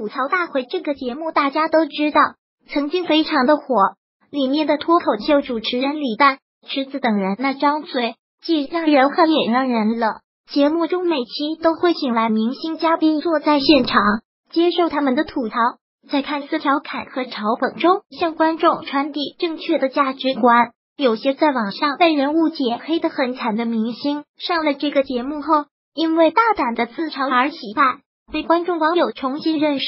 吐槽大会》这个节目大家都知道，曾经非常的火。里面的脱口秀主持人李诞、池子等人那张嘴，既让人恨也让人乐。节目中每期都会请来明星嘉宾坐在现场，接受他们的吐槽，在看似调侃和嘲讽中，向观众传递正确的价值观。有些在网上被人误解黑的很惨的明星，上了这个节目后，因为大胆的自嘲而起败，被观众网友重新认识。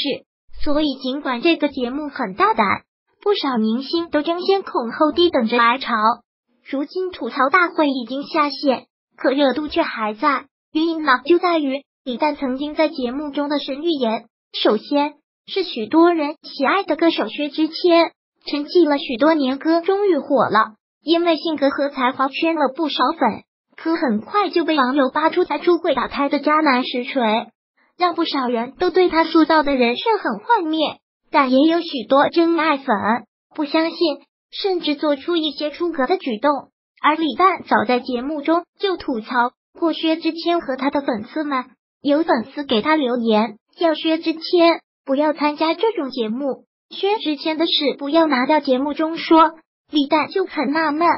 所以，尽管这个节目很大胆，不少明星都争先恐后地等着来潮。如今吐槽大会已经下线，可热度却还在。原因呢，就在于李诞曾经在节目中的神预言。首先是许多人喜爱的歌手薛之谦，沉寂了许多年歌终于火了，因为性格和才华圈了不少粉，可很快就被网友扒出才出轨打胎的渣男实锤，让不少人都对他塑造的人设很幻灭。但也有许多真爱粉不相信，甚至做出一些出格的举动。而李诞早在节目中就吐槽。过薛之谦和他的粉丝们，有粉丝给他留言，要薛之谦不要参加这种节目，薛之谦的事不要拿到节目中说。李诞就很纳闷，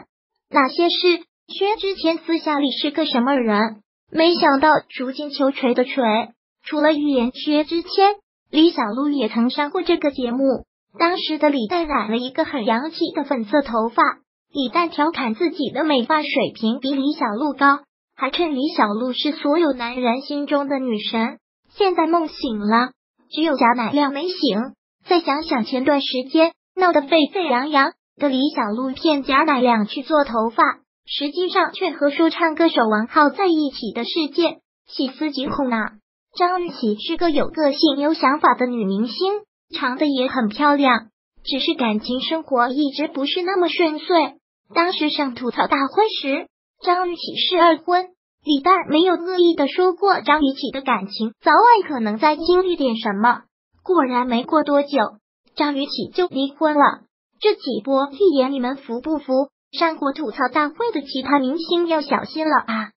哪些事？薛之谦私下里是个什么人？没想到如今求锤的锤，除了预言薛之谦，李小璐也曾上过这个节目。当时的李诞染了一个很洋气的粉色头发，李诞调侃自己的美发水平比李小璐高。还称李小璐是所有男人心中的女神。现在梦醒了，只有贾乃亮没醒。再想想前段时间闹得沸沸扬扬的李小璐骗贾乃亮去做头发，实际上却和说唱歌手王浩在一起的事件，细思极恐啊！张雨绮是个有个性、有想法的女明星，长得也很漂亮，只是感情生活一直不是那么顺遂。当时上吐槽大会时。张雨绮是二婚，李诞没有恶意的说过张雨绮的感情早晚可能在经历点什么。果然没过多久，张雨绮就离婚了。这几波预言你们服不服？上过吐槽大会的其他明星要小心了啊！